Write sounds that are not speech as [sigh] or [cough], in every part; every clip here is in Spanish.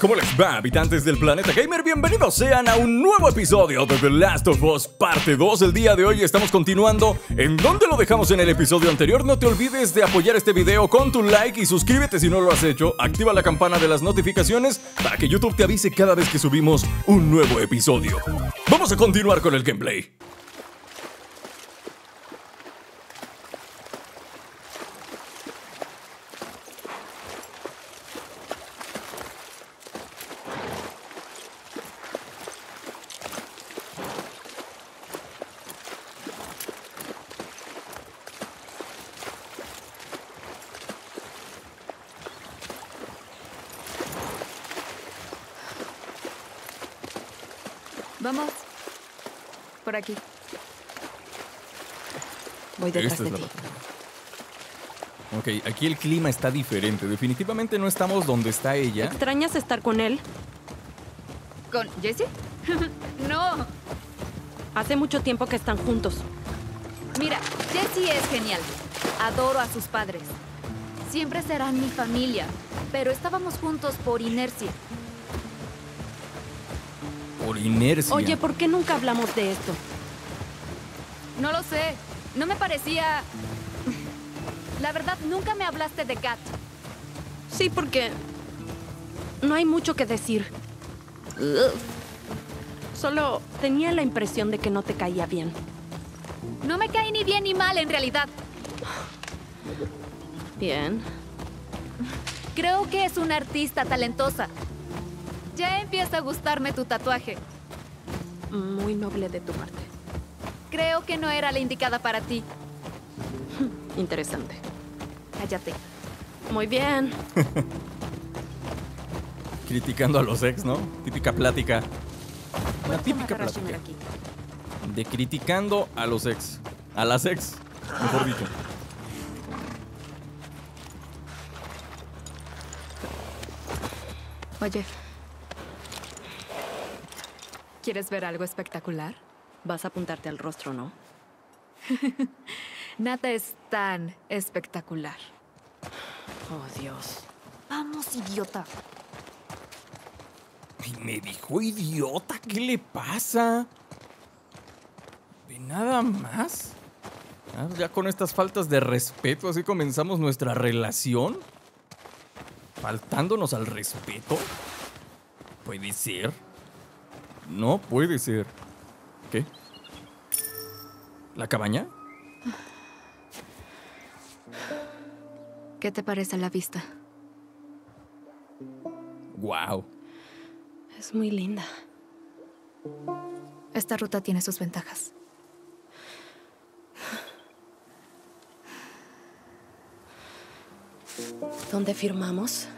¿cómo les va, habitantes del planeta gamer? Bienvenidos sean a un nuevo episodio de The Last of Us Parte 2. El día de hoy estamos continuando en donde lo dejamos en el episodio anterior. No te olvides de apoyar este video con tu like y suscríbete si no lo has hecho. Activa la campana de las notificaciones para que YouTube te avise cada vez que subimos un nuevo episodio. Vamos a continuar con el gameplay. Vamos. Por aquí. Voy detrás Esta de ti. Ok, aquí el clima está diferente. Definitivamente no estamos donde está ella. ¿Extrañas estar con él? ¿Con Jesse? [laughs] no. Hace mucho tiempo que están juntos. Mira, Jesse es genial. Adoro a sus padres. Siempre serán mi familia. Pero estábamos juntos por inercia. Por inercia. Oye, ¿por qué nunca hablamos de esto? No lo sé. No me parecía... La verdad, nunca me hablaste de Kat. Sí, porque no hay mucho que decir. Solo tenía la impresión de que no te caía bien. No me cae ni bien ni mal, en realidad. Bien. Creo que es una artista talentosa. Ya empieza a gustarme tu tatuaje. Muy noble de tu parte. Creo que no era la indicada para ti. [laughs] Interesante. Cállate. Muy bien. [laughs] Criticando a los ex, ¿no? Típica plática. La Puedes típica plática. De criticando a los ex. A las ex, mejor dicho. Oye. ¿Quieres ver algo espectacular? Vas a apuntarte al rostro, ¿no? [laughs] Nata es tan espectacular. Oh, Dios. Vamos, idiota. Y me dijo idiota, ¿qué le pasa? De nada más. Ah, Ya con estas faltas de respeto, así comenzamos nuestra relación. Faltándonos al respeto. Puede ser. No puede ser. ¿Qué? ¿La cabaña? ¿Qué te parece la vista? Wow. Es muy linda. Esta ruta tiene sus ventajas. ¿Dónde firmamos?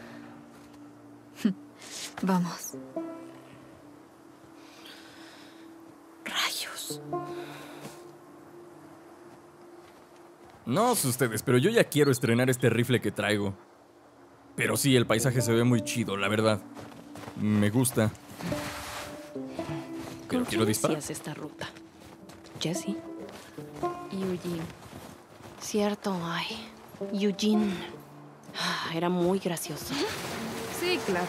[laughs] Vamos. No sé ustedes, pero yo ya quiero estrenar este rifle que traigo. Pero sí, el paisaje se ve muy chido, la verdad. Me gusta. Pero ¿Con quiero quién disparar. hacías esta ruta? Jesse. Eugene. Cierto, ay. Eugene. Ah, Era muy gracioso. Sí, claro.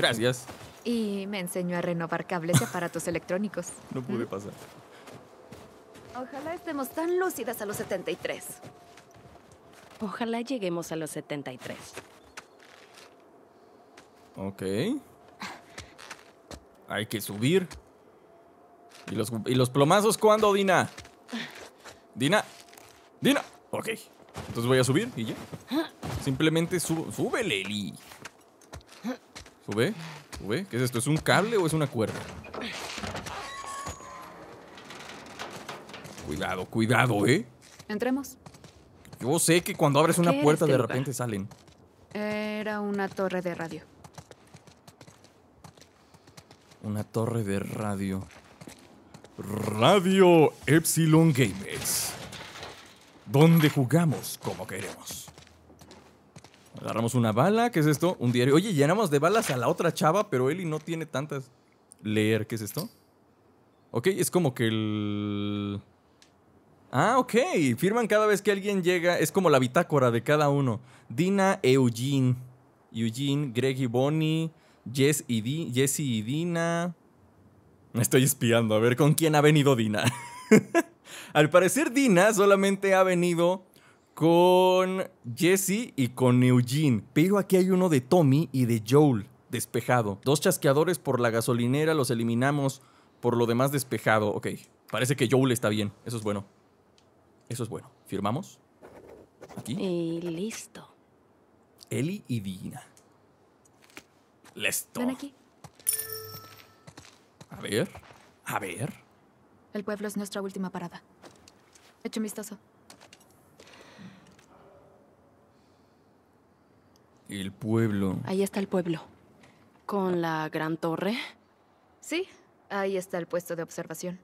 Gracias. Y me enseñó a renovar cables y aparatos electrónicos. [laughs] No pude pasar. Ojalá estemos tan lúcidas a los 73. Ojalá lleguemos a los 73. Ok. Hay que subir. ¿Y los, y los plomazos cuándo, Dina? Dina. Dina. Ok. Entonces voy a subir y ya. Simplemente subo. Sube, Leli. Sube. Sube. ¿Qué es esto? ¿Es un cable o es una cuerda? Cuidado, cuidado, ¿eh? Entremos. Yo sé que cuando abres una ¿Qué era puerta de lugar? repente salen. Era una torre de radio. Una torre de radio. Radio Epsilon Gamers. Donde jugamos como queremos. Agarramos una bala, ¿qué es esto? Un diario. Oye, llenamos de balas a la otra chava, pero Eli no tiene tantas. Leer, ¿qué es esto? Ok, es como que el. Ah, ok. Firman cada vez que alguien llega. Es como la bitácora de cada uno. Dina, Eugene. Eugene, Greg y Bonnie. Jess y Jesse y Dina. Me estoy espiando a ver con quién ha venido Dina. [laughs] Al parecer Dina solamente ha venido con Jesse y con Eugene. Pero aquí hay uno de Tommy y de Joel, despejado. Dos chasqueadores por la gasolinera, los eliminamos. Por lo demás despejado. Ok, parece que Joel está bien. Eso es bueno. Eso es bueno. ¿Firmamos? Aquí. Y listo. Eli y Dina. Listo. Ven aquí. A ver. A ver. El pueblo es nuestra última parada. Echa un vistazo. El pueblo. Ahí está el pueblo. Con la gran torre. Sí, ahí está el puesto de observación.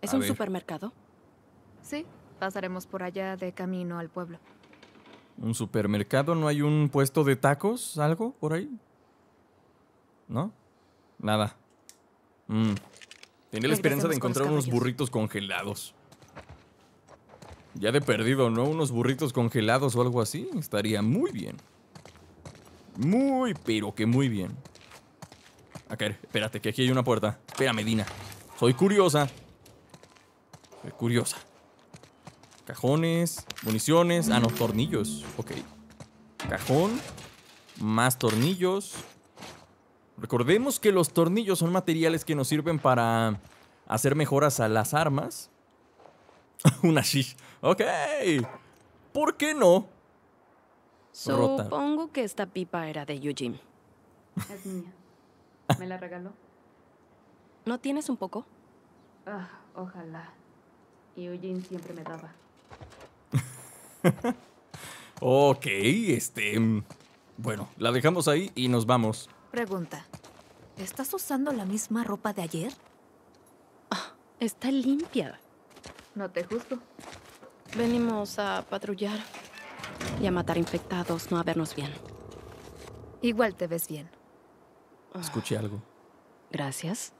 ¿Es A un ver. supermercado? Sí, pasaremos por allá de camino al pueblo. ¿Un supermercado? ¿No hay un puesto de tacos? ¿Algo por ahí? ¿No? Nada. Mm. Tenía la esperanza de encontrar unos burritos congelados. Ya de perdido, ¿no? Unos burritos congelados o algo así. Estaría muy bien. Muy, pero que muy bien. A ver, espérate, que aquí hay una puerta. Espera, Medina. Soy curiosa. Soy curiosa. Cajones, municiones. Ah, no, tornillos. Ok. Cajón. Más tornillos. Recordemos que los tornillos son materiales que nos sirven para hacer mejoras a las armas. [laughs] Una shish. Ok. ¿Por qué no? Rota. Supongo que esta pipa era de Eugene. Es mía. ¿Me la regaló? ¿No tienes un poco? Ah, ojalá. Y Eugene siempre me daba. [laughs] Ok, este... Bueno, la dejamos ahí y nos vamos. Pregunta. ¿Estás usando la misma ropa de ayer? Está limpia. No te juzgo. Venimos a patrullar y a matar infectados, no a vernos bien. Igual te ves bien. Escuché algo. Gracias.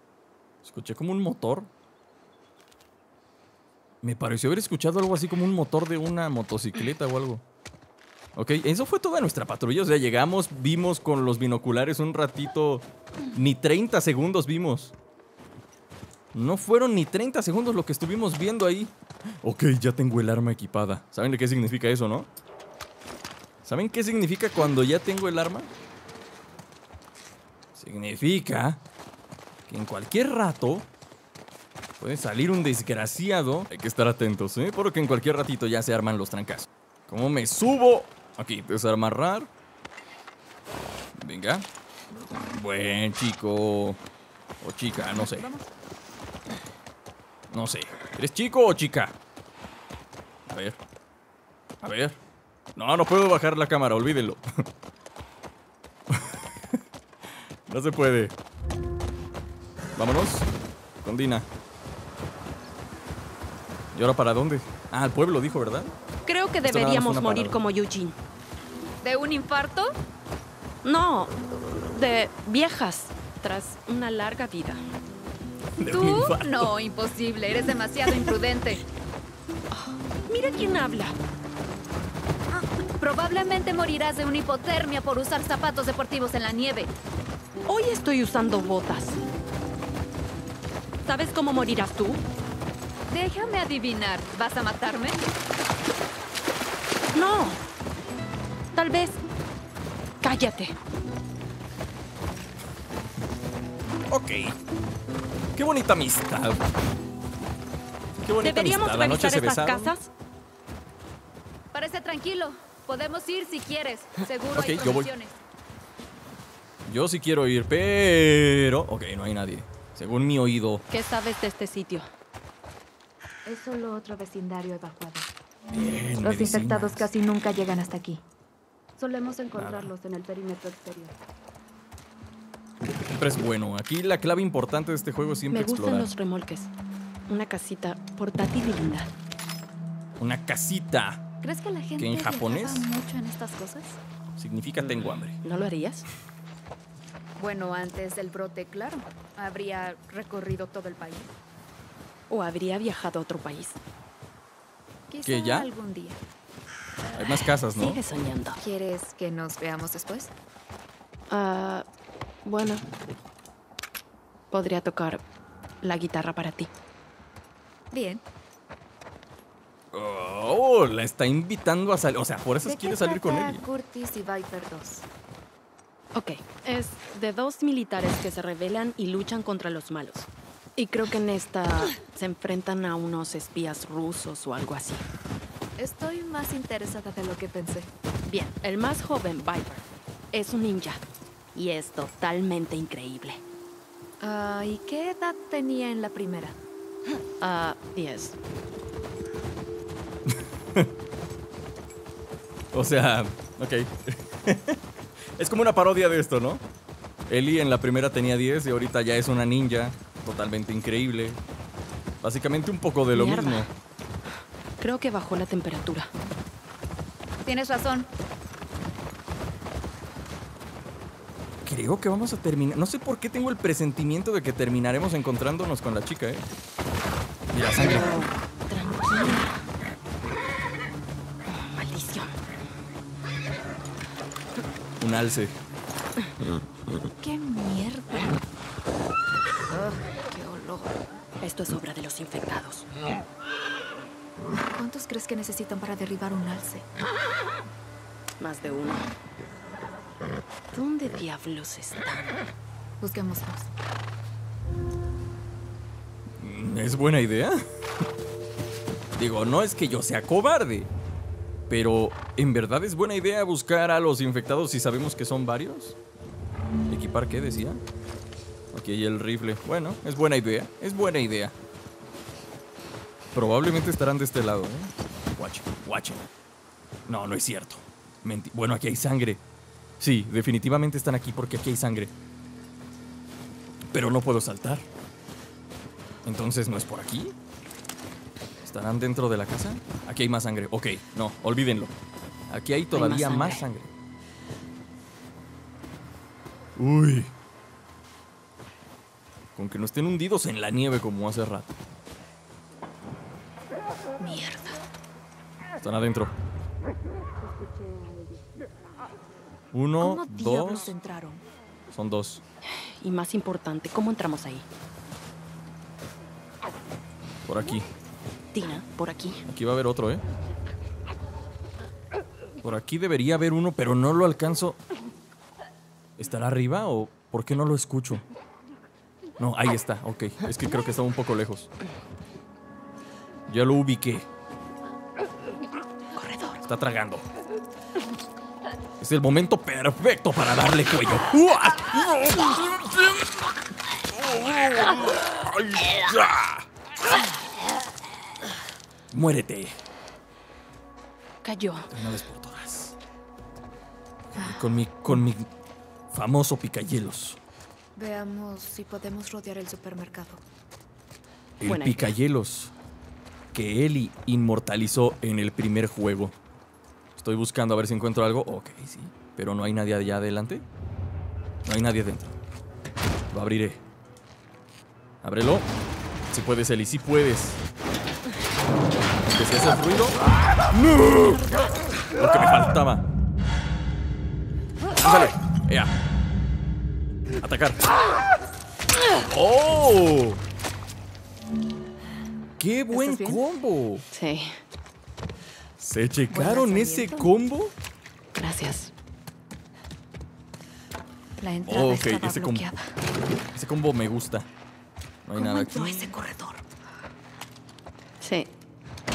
Escuché como un motor. Me pareció haber escuchado algo así como un motor de una motocicleta o algo. Ok, eso fue toda nuestra patrulla. O sea, llegamos, vimos con los binoculares un ratito. Ni 30 segundos vimos. No fueron ni 30 segundos lo que estuvimos viendo ahí. Ok, ya tengo el arma equipada. ¿Saben qué significa eso, no? ¿Saben qué significa cuando ya tengo el arma? Significa que en cualquier rato puede salir un desgraciado. Hay que estar atentos, ¿eh? Porque en cualquier ratito ya se arman los trancas. ¿Cómo me subo? Aquí, desamarrar. Venga. Buen chico. O chica, no sé. No sé. ¿Eres chico o chica? A ver. A ver. No, no puedo bajar la cámara, olvídenlo. [laughs] no se puede. Vámonos. Con Dina. ¿Y ahora para dónde? Ah, al pueblo, dijo, ¿verdad? Creo que Esto deberíamos morir parada. como Eugene. ¿De un infarto? No, de viejas, tras una larga vida. De ¿Tú? No, imposible. Eres demasiado imprudente. Mira quién habla. Probablemente morirás de una hipotermia por usar zapatos deportivos en la nieve. Hoy estoy usando botas. ¿Sabes cómo morirás tú? Déjame adivinar. ¿Vas a matarme? No. Tal vez. Cállate. Ok. Qué bonita amistad. Qué bonita ¿Deberíamos amistad. Se estas besaron. casas? Parece tranquilo. Podemos ir si quieres. Seguro Ok, hay yo provisiones. Yo sí quiero ir, pero... Ok, no hay nadie. Según mi oído. ¿Qué sabes de este sitio? Es solo otro vecindario evacuado. Bien, Los medicinas. infectados casi nunca llegan hasta aquí. Solemos encontrarlos en el perímetro exterior. Siempre es bueno. Aquí la clave importante de este juego es siempre Me gustan explorar. los remolques. Una casita portátil y linda. Una casita. ¿Crees que la gente en viajaba japonés? mucho en estas cosas? Significa tengo hambre. ¿No lo harías? Bueno, antes del brote, claro. Habría recorrido todo el país. O habría viajado a otro país. Quizá ¿Que ya? algún día. Hay más casas, ¿no? Sigue soñando. ¿Quieres que nos veamos después? Ah, bueno. Podría tocar la guitarra para ti. Bien. Oh, la está invitando a salir. O sea, por eso ¿De qué quiere salir con él. Curtis y Viper 2. Ok, es de dos militares que se rebelan y luchan contra los malos. Y creo que en esta se enfrentan a unos espías rusos o algo así. Estoy más interesada de lo que pensé. Bien, el más joven, Viper, es un ninja. Y es totalmente increíble. Ah, ¿Y qué edad tenía en la primera? [laughs] Ah, 10. [laughs] O sea, ok. [laughs] es como una parodia de esto, ¿no? Ellie en la primera tenía 10 y ahorita ya es una ninja. Totalmente increíble. Básicamente un poco de lo Mierda. mismo. Creo que bajó la temperatura. Tienes razón. Creo que vamos a terminar. No sé por qué tengo el presentimiento de que terminaremos encontrándonos con la chica, ¿eh? Mira, sangre. Oh, tranquila. Oh, maldición. Un alce. ¡Qué mierda! Ah, ¡Qué olor! Esto es obra de los infectados. ¿Cuántos crees que necesitan para derribar un alce? Más de uno. ¿Dónde diablos están? Busquémoslos. ¿Es buena idea? Digo, no es que yo sea cobarde. Pero, ¿en verdad es buena idea buscar a los infectados si sabemos que son varios? ¿Equipar qué decía? Ok, el rifle. Bueno, es buena idea. Es buena idea. Probablemente estarán de este lado, ¿eh? Watch, watch. No, no es cierto. Menti- bueno, aquí hay sangre. Sí, definitivamente están aquí porque aquí hay sangre. Pero no puedo saltar. Entonces, ¿no es por aquí? ¿Estarán dentro de la casa? Aquí hay más sangre. Ok, no, olvídenlo. Aquí hay todavía más más sangre. Uy. Con que no estén hundidos en la nieve como hace rato. Mierda. Están adentro. Uno, ¿Cómo diablos dos. entraron? Son dos. Y más importante, ¿cómo entramos ahí? Por aquí. Tina, por aquí. Aquí va a haber otro, ¿eh? Por aquí debería haber uno, pero no lo alcanzo. ¿Estará arriba o por qué no lo escucho? No, ahí está, ok. Es que creo que estaba un poco lejos. Ya lo ubiqué. Corredor. Está tragando. Es el momento perfecto para darle cuello. Muérete. Cayó. Una vez por todas. Con mi, con mi famoso picahielos. Veamos si podemos rodear el supermercado. El Buena idea. picahielos que Ellie inmortalizó en el primer juego. Estoy buscando a ver si encuentro algo. Ok, sí. Pero no hay nadie allá adelante. No hay nadie dentro. Lo abriré. Ábrelo. Si puedes, Ellie, si puedes. Que se hace ruido. ¡No! Lo que me faltaba. Ándale. Ea. Atacar. ¡Oh! ¡Qué buen combo! Sí, ¿Se checaron ese combo? gracias. La entrada Ok, estaba ese combo. Ese combo me gusta. No hay ¿Cómo nada aquí. ese corredor? Sí,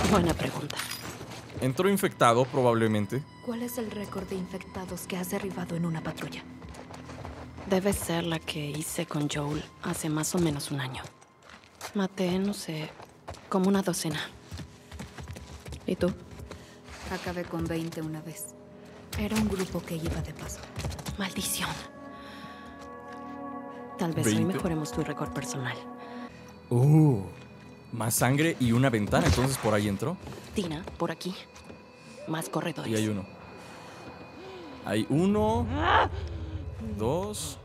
buena pregunta. Entró infectado, probablemente. ¿Cuál es el récord de infectados que has derribado en una patrulla? Debe ser la que hice con Joel hace más o menos un año. Maté, no sé, como una docena. ¿Y tú? Acabé con 20 una vez. Era un grupo que iba de paso. Maldición. Tal vez hoy 20. mejoremos tu récord personal. Uh, más sangre y una ventana, entonces por ahí entró. Tina, por aquí. Más corredores. Y hay uno. Hay uno, dos,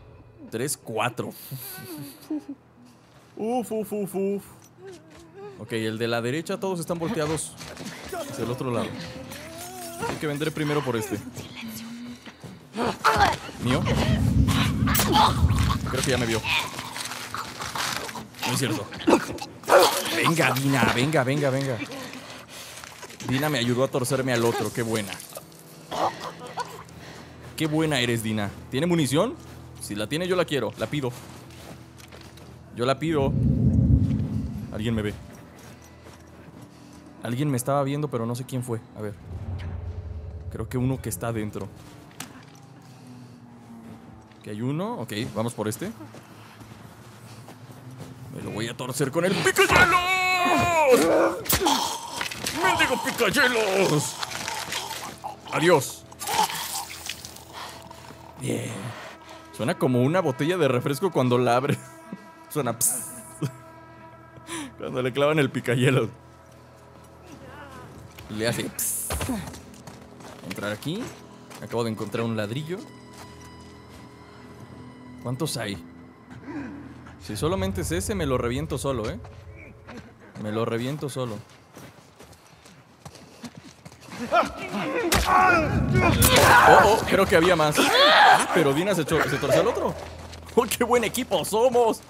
tres, cuatro. Uf, uf, uf, uf. Ok, el de la derecha todos están volteados hacia el otro lado. Que vender primero por este. ¿Mío? Creo que ya me vio. No es cierto. Venga, Dina, venga, venga, venga. Dina me ayudó a torcerme al otro, qué buena. Qué buena eres, Dina. ¿Tiene munición? Si la tiene, yo la quiero. La pido. Yo la pido. Alguien me ve. Alguien me estaba viendo, pero no sé quién fue. A ver. Creo que uno que está adentro. Que hay uno. Ok, vamos por este. Me lo voy a torcer con el picayelos. ¡Mendigo picayelos! Adiós. Bien. Suena como una botella de refresco cuando la abre. [laughs] Suena pss. Cuando le clavan el picayelos. Le hace pss. Entrar aquí. Acabo de encontrar un ladrillo. ¿Cuántos hay? Si solamente es ese, me lo reviento solo, ¿eh? Me lo reviento solo. Oh, oh, creo que había más. Pero Dina se, se torció al otro. ¡Oh, qué buen equipo somos!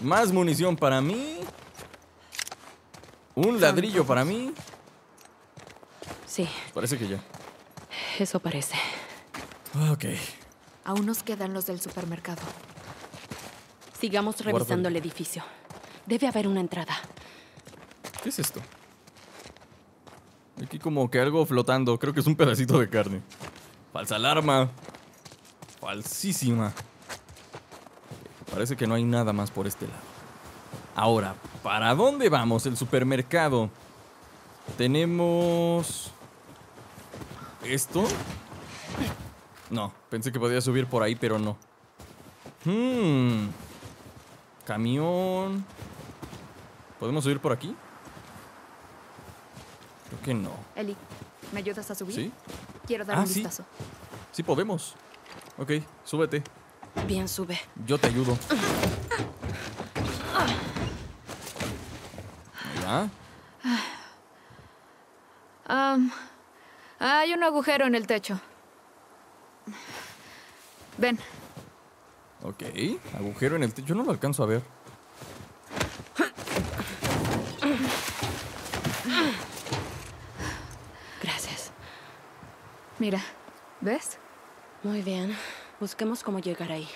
Más munición para mí. Un ladrillo para mí. Sí, Parece que ya. eso parece. Ok. Aún nos quedan los del supermercado. Sigamos revisando el edificio. Debe haber una entrada. ¿Qué es esto? Aquí como que algo flotando. Creo que es un pedacito de carne. Falsa alarma. Falsísima. Parece que no hay nada más por este lado. Ahora, ¿para dónde vamos? El supermercado. Tenemos... ¿Esto? No, pensé que podía subir por ahí, pero no. Hmm. Camión. ¿Podemos subir por aquí? Creo que no. Eli, ¿me ayudas a subir? ¿Sí? Quiero dar Ah, un sí. vistazo. Sí podemos. Ok, súbete. Bien, sube. Yo te ayudo. ¿Ya? Am, hay un agujero en el techo. Ven, Ok. Agujero en el techo. Yo no lo alcanzo a ver. Gracias. mira. ¿Ves? Muy bien. Busquemos cómo llegar ahí.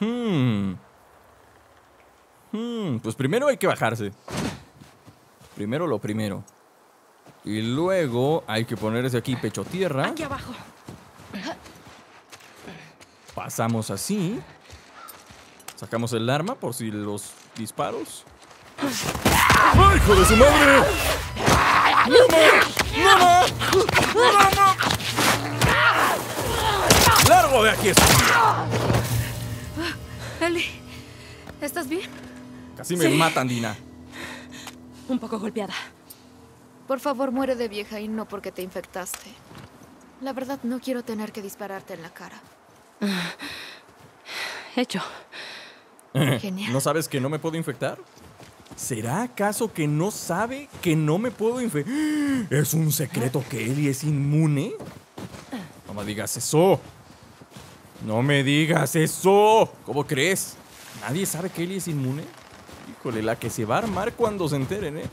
Hmm. Hmm. Pues primero hay que bajarse. Primero lo primero. Y luego hay que ponerse aquí pecho tierra. Aquí abajo. Pasamos así. Sacamos el arma por si los disparos. ¡Ay, hijo de su madre! ¡Mamá! ¡Mamá! ¡Mamá! ¡Largo de aquí! Eli, ¿estás bien? Casi me matan, Dina. Un poco golpeada. Por favor, muere de vieja y no porque te infectaste. La verdad, no quiero tener que dispararte en la cara. Hecho. Genial. ¿No sabes que no me puedo infectar? ¿Será acaso que no sabe que no me puedo infectar? [gasps] ¿Es un secreto que Ellie es inmune? No me digas eso. No me digas eso. ¿Cómo crees? ¿Nadie sabe que Ellie es inmune? Híjole, la que se va a armar cuando se enteren, ¿eh?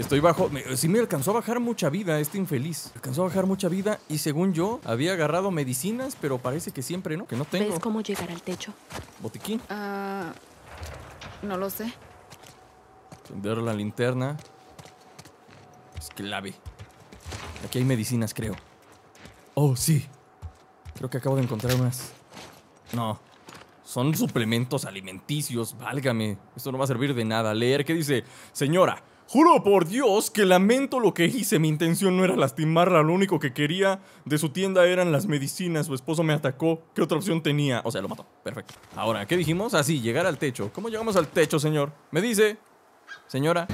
Estoy bajo. me- sí me alcanzó a bajar mucha vida este infeliz. Alcanzó a bajar mucha vida y según yo había agarrado medicinas, pero parece que siempre no, que no tengo. ¿Ves cómo llegar al techo? Botiquín. Ah, no lo sé. Encender la linterna. Es clave. Aquí hay medicinas, creo. Oh, sí. Creo que acabo de encontrar unas. No. Son suplementos alimenticios, válgame. Esto no va a servir de nada. Leer qué dice. Señora, juro por Dios que lamento lo que hice. Mi intención no era lastimarla. Lo único que quería de su tienda eran las medicinas. Su esposo me atacó. ¿Qué otra opción tenía? O sea, lo mató. Perfecto. Ahora, ¿qué dijimos? Así, llegar al techo. ¿Cómo llegamos al techo, señor? Me dice. Señora.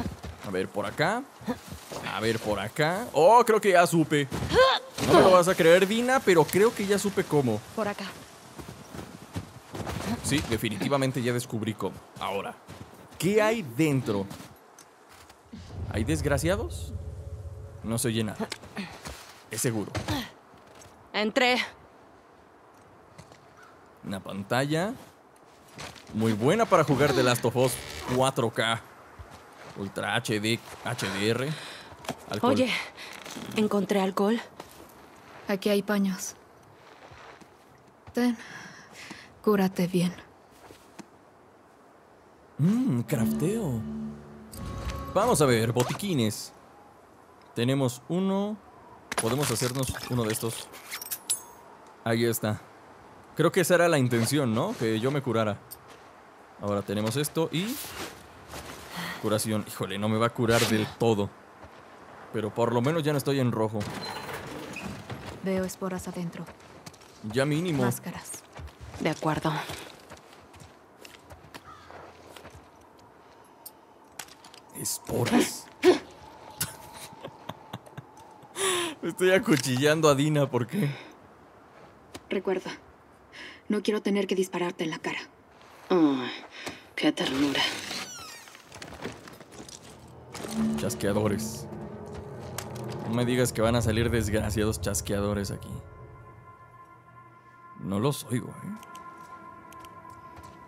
A ver, por acá. A ver, por acá. Oh, creo que ya supe. No me lo vas a creer, Dina, pero creo que ya supe cómo. Por acá. Sí, definitivamente ya descubrí cómo. Ahora. ¿Qué hay dentro? ¿Hay desgraciados? No se oye nada. Es seguro. Entré. Una pantalla. Muy buena para jugar The Last of Us 4K. Ultra HD, HDR. Alcohol. Oye, encontré alcohol. Aquí hay paños. Ten. Cúrate bien. Mmm, crafteo. Vamos a ver, botiquines. Tenemos uno. Podemos hacernos uno de estos. Ahí está. Creo que esa era la intención, ¿no? Que yo me curara. Ahora tenemos esto y... Curación. Híjole, no me va a curar del todo. Pero por lo menos ya no estoy en rojo. Veo esporas adentro. Ya mínimo. Máscaras. De acuerdo. Esporas. [laughs] Estoy acuchillando a Dina, ¿por qué? Recuerda, no quiero tener que dispararte en la cara. Ay, qué ternura. Chasqueadores. No me digas que van a salir desgraciados chasqueadores aquí. No los oigo, ¿eh?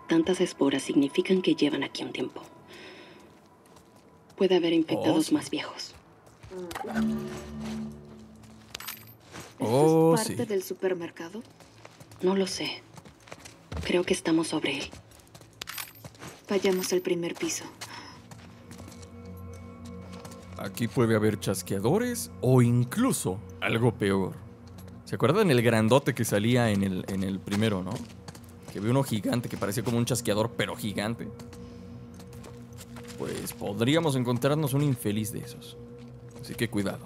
Tantas esporas significan que llevan aquí un tiempo. Puede haber infectados sí. más viejos. Oh, ¿Esto es parte sí. del supermercado? No lo sé. Creo que estamos sobre él. Vayamos al primer piso. Aquí puede haber chasqueadores o incluso algo peor. ¿Se acuerdan el grandote que salía en el, en el primero, no? Que vi uno gigante que parecía como un chasqueador, pero gigante. Pues podríamos encontrarnos un infeliz de esos. Así que cuidado.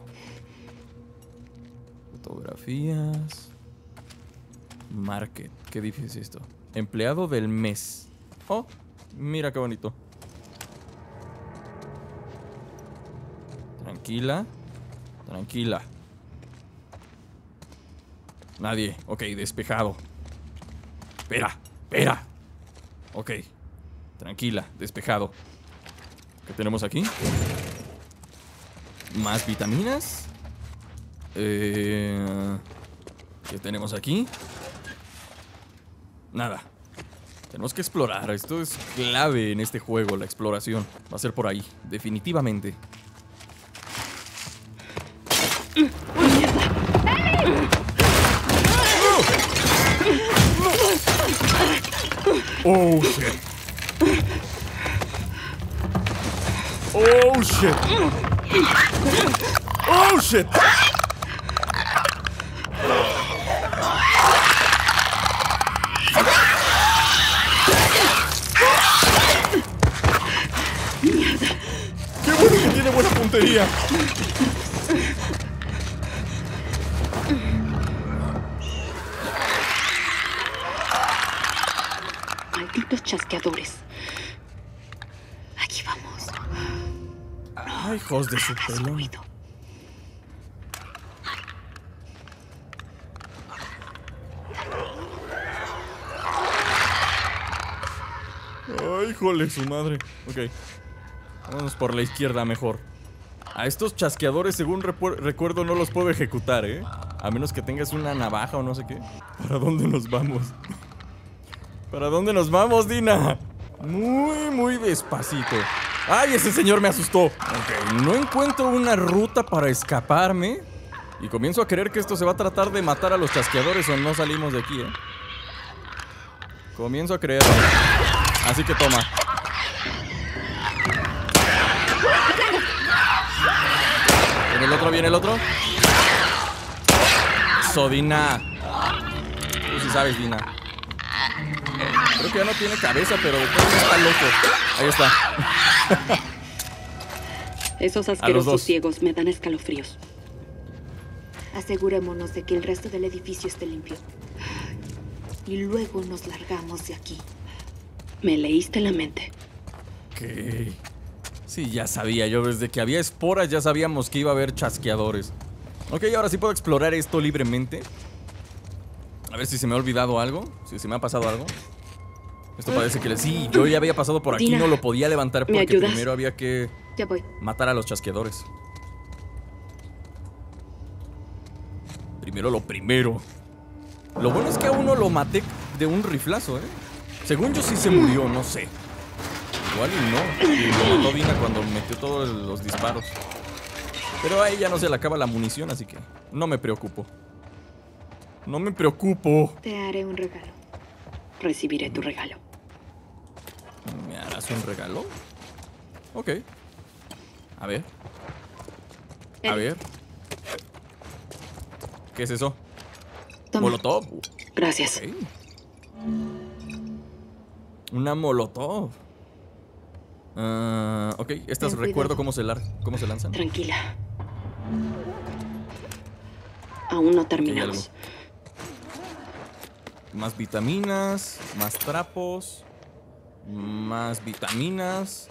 Fotografías. Market. Qué difícil es esto. Empleado del mes. Oh, mira qué bonito. Tranquila. Tranquila. Nadie. Ok, despejado. Espera, espera. Ok. Tranquila, despejado. ¿Qué tenemos aquí? Más vitaminas. Eh, ¿Qué tenemos aquí? Nada. Tenemos que explorar. Esto es clave en este juego, la exploración. Va a ser por ahí, definitivamente. Oh shit. Oh shit. Oh shit. ¡Qué bueno que tiene buena puntería! Hijos de su pelo. Ay, híjole, su madre. Ok. Vamos por la izquierda mejor. A estos chasqueadores, según recuerdo, no los puedo ejecutar, ¿eh? A menos que tengas una navaja o no sé qué. ¿Para dónde nos vamos? ¿Para dónde nos vamos, Dina? Muy, muy despacito. ¡Ay, ese señor me asustó! Ok, no encuentro una ruta para escaparme. Y comienzo a creer que esto se va a tratar de matar a los chasqueadores o no salimos de aquí, ¿eh? Comienzo a creer. Así que toma. Viene el otro, viene el otro. Eso, Dina. Tú sí sabes, Dina. Creo que ya no tiene cabeza, pero está loco. Ahí está. Esos asquerosos ciegos me dan escalofríos. Asegurémonos de que el resto del edificio esté limpio. Y luego nos largamos de aquí. Me leíste la mente. Ok. Sí, ya sabía yo. Desde que había esporas ya sabíamos que iba a haber chasqueadores. Ok, ahora sí puedo explorar esto libremente. A ver si se me ha olvidado algo. Si se me ha pasado algo. Esto parece que le... Sí, yo ya había pasado por aquí, Dina, no lo podía levantar ¿me porque primero había que Ya voy. matar a los chasqueadores. Primero lo primero. Lo bueno es que a uno lo maté de un riflazo, ¿eh? Según yo sí se murió, no sé. Igual y no. Y lo mató Dina cuando metió todos los disparos. Pero a ella no se le acaba la munición, así que no me preocupo. No me preocupo. Te haré un regalo. Recibiré tu regalo. ¿Me harás un regalo? Ok. A ver. A ver. ¿Qué es eso? Toma. Molotov. Gracias. Una molotov. Ah, ok, estas recuerdo cómo se, cómo se lanzan. Tranquila. Aún no terminamos. Más vitaminas, más trapos, más vitaminas.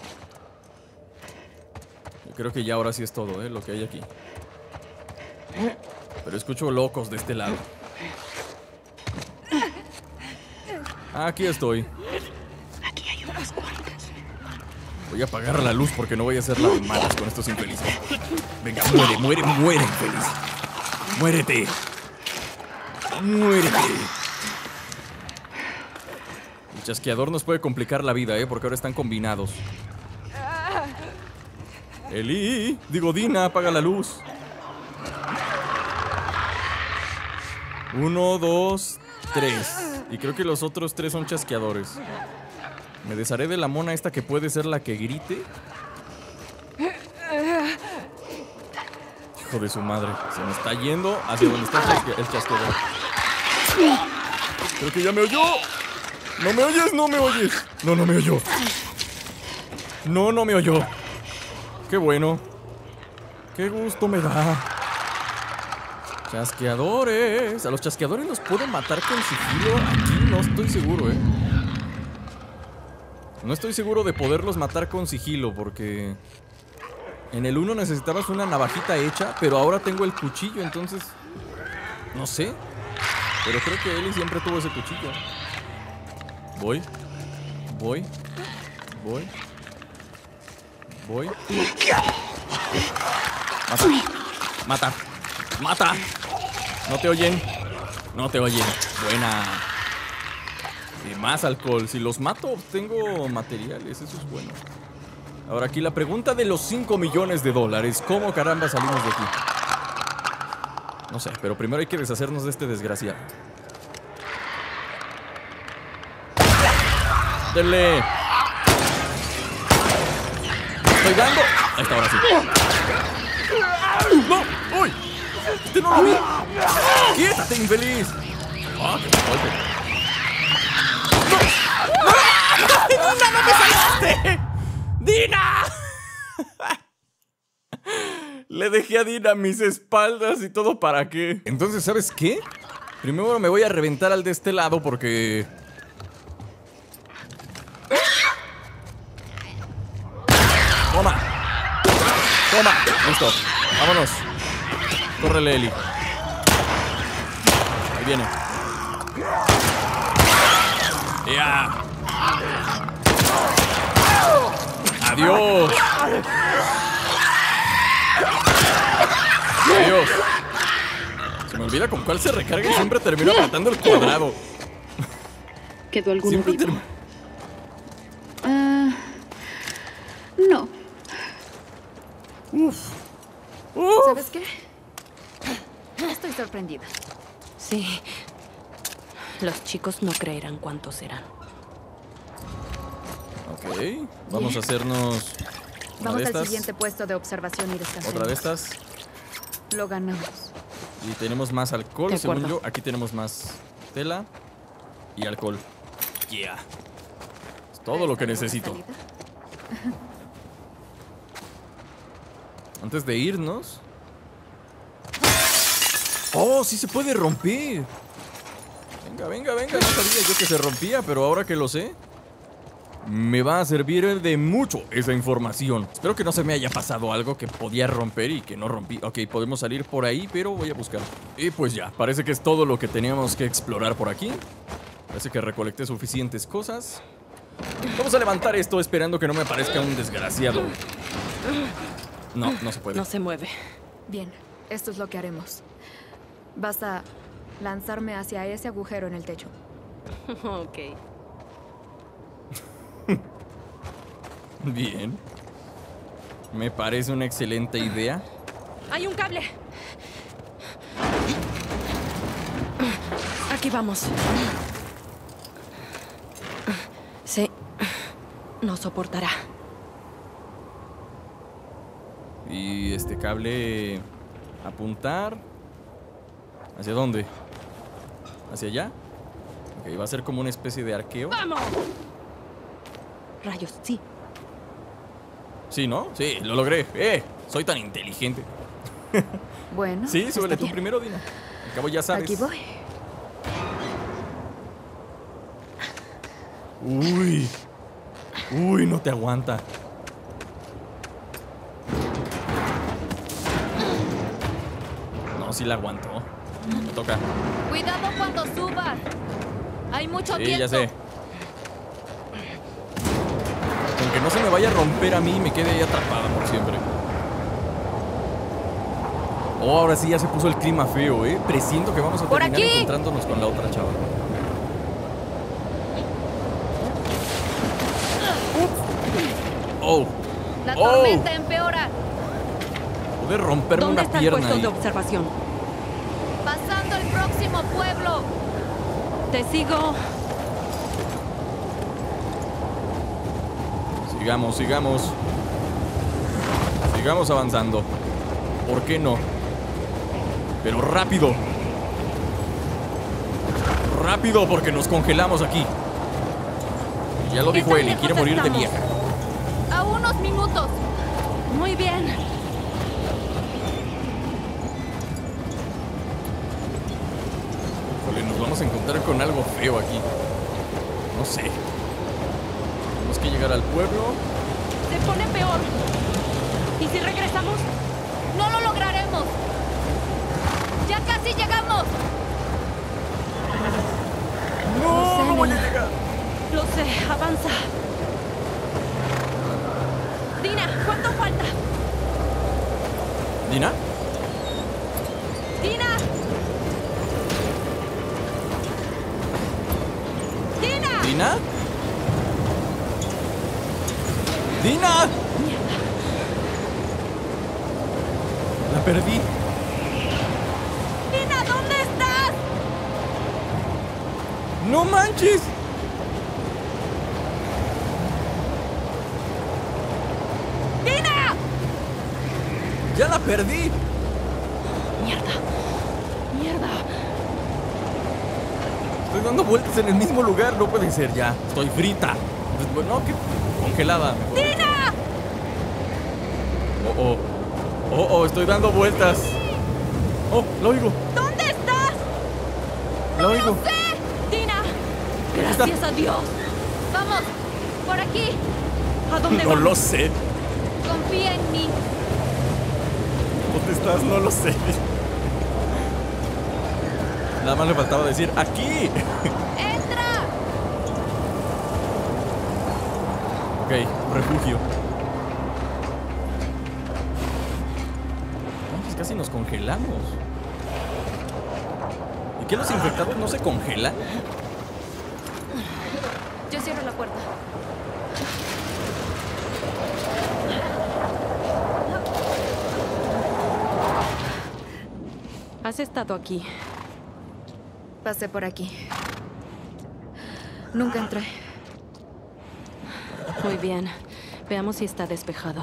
Yo creo que ya ahora sí es todo, ¿eh? Lo que hay aquí. Pero escucho locos de este lado. Aquí estoy. Aquí hay unos cuantos. Voy a apagar la luz porque no voy a hacer la de malas con estos infelices. Venga, muere, muere, muere, infeliz. Muérete. Muérete. Chasqueador nos puede complicar la vida, ¿eh? Porque ahora están combinados. Eli, digo Dina, apaga la luz. Uno, dos, tres. Y creo que los otros tres son chasqueadores. Me desharé de la mona esta que puede ser la que grite. Hijo de su madre. Se me está yendo hacia donde está el chasqueador. Creo que ya me oyó. ¿No me oyes? No me oyes. No, no me oyó. No, no me oyó. Qué bueno. Qué gusto me da. Chasqueadores. A los chasqueadores los puedo matar con sigilo. Aquí no estoy seguro, eh. No estoy seguro de poderlos matar con sigilo porque en el 1 necesitabas una navajita hecha, pero ahora tengo el cuchillo, entonces no sé. Pero creo que Eli siempre tuvo ese cuchillo. Voy. Voy. Voy. Voy. Mata. Mata. Mata. No te oyen. No te oyen. Buena. Y más alcohol. Si los mato, obtengo materiales. Eso es bueno. Ahora aquí la pregunta de los 5 millones de dólares. ¿Cómo caramba salimos de aquí? No sé, pero primero hay que deshacernos de este desgraciado. Denle. Estoy dando. Ahí está, ahora sí. ¡No! ¡Uy! ¡Este no lo vi! ¡Quietate, infeliz! ¡Ah, qué golpe! ¡Dina, no me salvaste! ¡Dina! Le dejé a Dina mis espaldas y todo para qué. Entonces, ¿sabes qué? Primero me voy a reventar al de este lado porque... Toma. Toma. Listo. Vámonos. Córrele, Eli. Ahí viene. Ya. Adiós. Adiós. Se me olvida con cuál se recarga y siempre termino apretando el cuadrado. ¿Quedó alguno Siempre vivo? termino. Ah, no. Uf. ¿Sabes qué? Sí. Los chicos no creerán cuántos serán. Ok. Vamos a hacernos. Una Vamos de al siguiente puesto de observación y descansemos. Otra de estas. Lo ganamos. Y tenemos más alcohol, De según acuerdo. yo. Aquí tenemos más tela y alcohol. Yeah. Es todo lo que ¿Esta necesito. Antes de irnos. ¡Oh, sí se puede romper! Venga, venga, venga. No sabía yo que se rompía, pero ahora que lo sé. Me va a servir de mucho esa información. Espero que no se me haya pasado algo que podía romper y que no rompí. Ok, podemos salir por ahí, pero voy a buscar. Y pues ya, parece que es todo lo que teníamos que explorar por aquí. Parece que recolecté suficientes cosas. Vamos a levantar esto esperando que no me aparezca un desgraciado. No, no se puede. No se mueve. Bien, esto es lo que haremos. Vas a lanzarme hacia ese agujero en el techo. [laughs] ok. Bien. Me parece una excelente idea. ¡Hay un cable! Aquí vamos. Sí. No soportará. Y este cable... Apuntar... ¿Hacia dónde? ¿Hacia allá? Ok, va a ser como una especie de arqueo. ¡Vamos! Rayos, sí. Sí, ¿no? Sí, lo logré. ¡Eh! Soy tan inteligente. [laughs] Bueno. Sí, súbele tú bien. primero, Dina. Al cabo ya sabes. Aquí voy. Uy. Uy, no te aguanta. No, sí la aguantó. Me toca. Cuidado cuando subas. Hay mucho Sí, viento. ya sé. Con que no se me vaya a romper a mí y me quede ahí atrapada por siempre. Oh, ahora sí ya se puso el clima feo, ¿eh? Presiento que vamos a ¡Por terminar aquí! encontrándonos con la otra chava. Oh, La Oh. tormenta empeora. pude romperme ¿Dónde una está el pierna puesto ahí. de observación? Pasando el próximo pueblo. Te sigo. Sigamos, sigamos. Sigamos avanzando. ¿Por qué no? Pero rápido. Rápido porque nos congelamos aquí. Y Ya lo ¿Qué dijo Eli, lejos quiere morir de vieja. A unos minutos. Muy bien. Híjole, nos vamos a encontrar con algo feo aquí. No sé. Tenemos que llegar al pueblo. Se pone peor. ¿Y si regresamos? No lo lograremos. Ya casi llegamos. ¡No! no voy a llegar! Lo sé, avanza. Dina, ¿cuánto falta? Dina. Dina. La perdí. Dina, ¿dónde estás? ¡No manches! Dina. ¡Ya la perdí! Mierda. Mierda. Estoy en el mismo lugar, no puede ser ya. Estoy frita. Pues, No, que congelada. Dina. Oh, oh. Oh, oh, estoy dando vueltas. Oh, lo oigo, ¿Dónde estás? lo oigo. Dina. Gracias a Dios. Vamos. Por aquí. ¿A dónde [laughs] No vamos? lo sé. Confía en mí. ¿Dónde estás? No lo sé. Nada más le faltaba decir aquí. Entra. Ok, refugio. Manches, casi nos congelamos. ¿Y qué los infectados no se congelan? Yo cierro la puerta. Has estado aquí. Pasé por aquí. Nunca entré. Muy bien. Veamos si está despejado.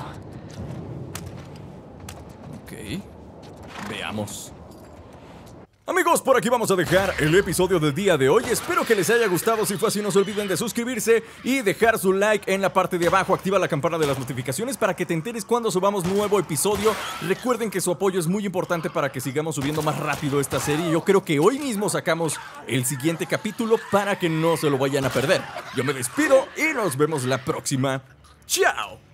Ok. Veamos. Por aquí vamos a dejar el episodio del día de hoy. Espero que les haya gustado. Si fue así, no se olviden de suscribirse y dejar su like en la parte de abajo. Activa la campana de las notificaciones para que te enteres cuando subamos nuevo episodio. Recuerden que su apoyo es muy importante para que sigamos subiendo más rápido esta serie. Yo creo que hoy mismo sacamos el siguiente capítulo para que no se lo vayan a perder. Yo me despido y nos vemos la próxima. ¡Chao!